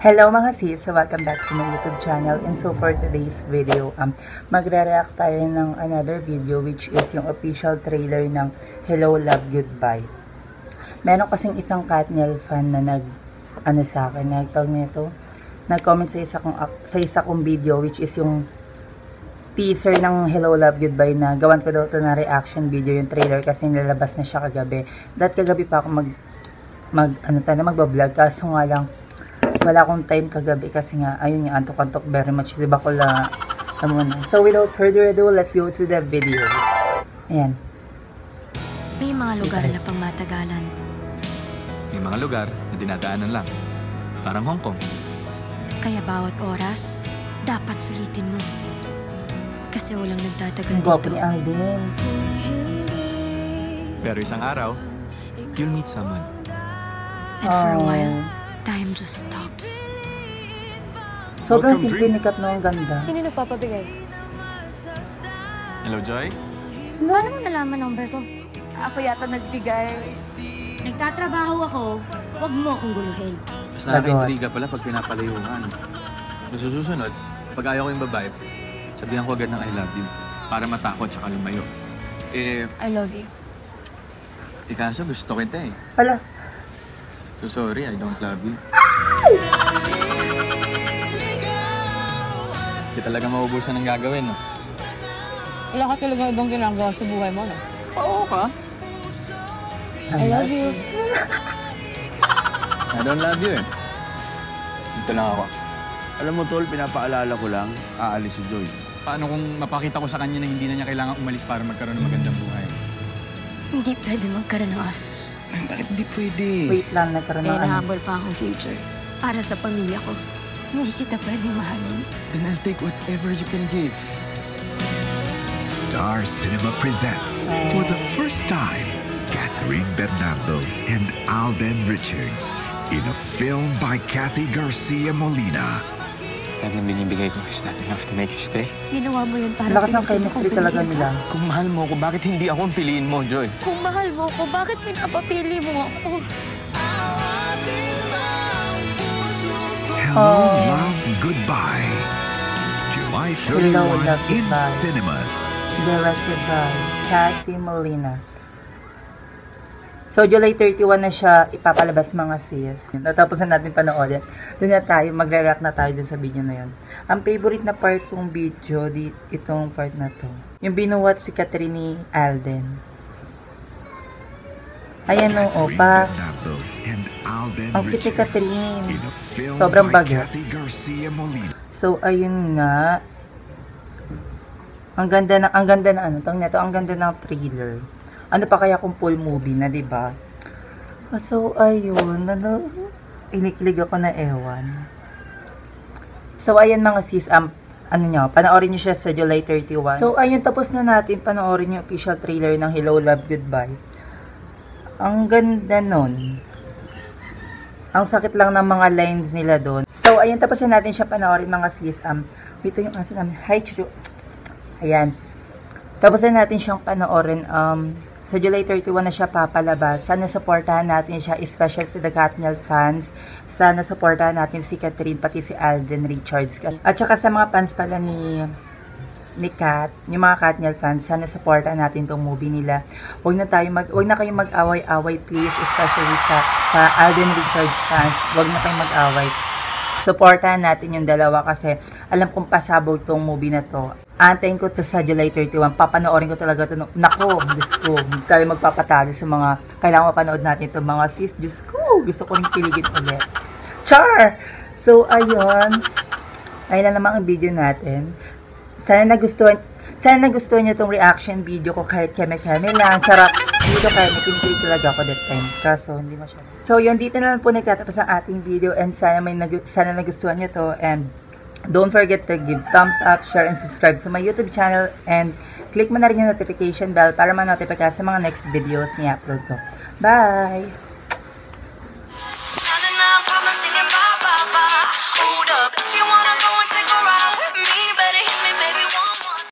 Hello mga sis, welcome back to my YouTube channel and so for today's video, um, magre-react tayo ng another video which is yung official trailer ng Hello Love Goodbye. Meron kasing isang Katniel fan na nag, ano sa akin, nagtawag nito, nag-comment sa isa sa isa kong video which is yung teaser ng Hello Love Goodbye na gawan ko daw to na reaction video yung trailer kasi nilalabas na siya kagabi. Dahil kagabi pa ako mag, mag ano tayo, magbablog kaso nga lang wala akong time kagabi kasi nga, ayun nga, antok-antok very much. Diba ko la, ano na. So, without further ado, let's go to the video. Ayan. May mga lugar na pang matagalan. May mga lugar na dinadaanan lang. Parang Hong Kong. Kaya bawat oras, dapat sulitin mo. Kasi walang nagtatagal Ang gwapo dito. ni Alden. Pero isang araw, you'll meet someone. And for a Oh. while, time just stops. Sobrang simple ni Kat no, ang ganda. Sino nagpapabigay? Hello, Joy? Paano mo nalaman number ko? Ako yata nagbigay. Nagtatrabaho ako, huwag mo akong guluhin. Mas nakaka-intriga pala pag pinapalayuhan. So, susunod, pag ayaw ko yung babae, sabihan ko agad ng I love you. Para matakot tsaka lumayo. Eh, I love you. ikaso gusto kita eh. Pala, So sorry, I don't love you. Di talaga maubusan ng gagawin, no? Wala ka talaga ibang ginagawa sa buhay mo, no? Oo ka. I love you. I don't love you eh. Dito lang ako. Alam mo, Tol, pinapaalala ko lang, aalis si Joy. Paano kung mapakita ko sa kanya na hindi na niya kailangan umalis para magkaroon ng magandang buhay? Hindi pwede magkaroon ng us. Bakit hindi pwede? wait lang, nagkaroon ng ano. nahabol pa akong future. Para sa pamilya ko. Hindi kita pwedeng mahalin. Then I'll take whatever you can give. Star Cinema presents, for the first time, Catherine Bernardo and Alden Richards in a film by Kathy Garcia Molina. Lahat ng binibigay ko is not enough to make you stay. Ginawa mo yun para Lakas ng pinagtito chemistry talaga nila. Kung mahal mo ako, bakit hindi ako ang piliin mo, Joy? Kung mahal mo ko, bakit pinapapili mo ako? Hello, Oh. Love, Goodbye. July Hello, 31 Love, in Goodbye. cinemas. Directed by Kathy Molina. So, July 31 na siya ipapalabas mga sis. Natapos na natin panoorin. Doon na tayo, magre-react na tayo dun sa video na yun. Ang favorite na part kong video, di, itong part na to. Yung binuwat si Catherine ni Alden. Ayan o, Catherine opa. Ang cute ni Richards Catherine. in a film Sobrang Molina. So, ayun nga. Ang ganda na, ang ganda na ano, tang neto, ang ganda ng trailer. Ano pa kaya kung full movie na, 'di ba? Ah, So, ayun, ano, inikilig ako na ewan. So, ayan mga sis, um, ano nyo, panoorin nyo siya sa July 31. So, ayun, tapos na natin panoorin yung official trailer ng Hello, Love, Goodbye. Ang ganda nun. Ang sakit lang ng mga lines nila doon. So, ayun, tapos na natin siya panoorin mga sis. Um, dito yung aso namin. Hi, Churu. Ayan. Tapos na natin siyang panoorin. Um, sa July 31 na siya papalabas. Sana supportahan natin siya, especially to the Katniel fans. Sana supportahan natin si Catherine, pati si Alden Richards. At saka sa mga fans pala ni ni Kat, yung mga Katniel fans, sana supportan natin tong movie nila. Huwag na tayo mag huwag na kayong mag-away-away please, especially sa sa Alden Richards fans. Huwag na kayong mag-away. Supportahan natin yung dalawa kasi alam kong pasabog tong movie na to. Antayin ko to sa July 31. Papanoorin ko talaga to. Nako, Diyos ko. Hindi tayo magpapatalo sa mga kailangan mapanood natin to mga sis. Diyos ko, gusto ko rin piligin ulit. Char! So, ayun. Ayun na naman ang video natin. Sana nagustuhan sana nagustuhan niyo tong reaction video ko kahit keme-keme lang. Charot. Dito kahit nakikinig talaga ako that time. Kaso, hindi masyado. So, yun. Dito na lang po nagtatapos ang ating video. And sana, may nag sana nagustuhan niyo to. And don't forget to give thumbs up, share, and subscribe sa my YouTube channel. And click mo na rin yung notification bell para ma-notify ka sa mga next videos ni upload ko. Bye!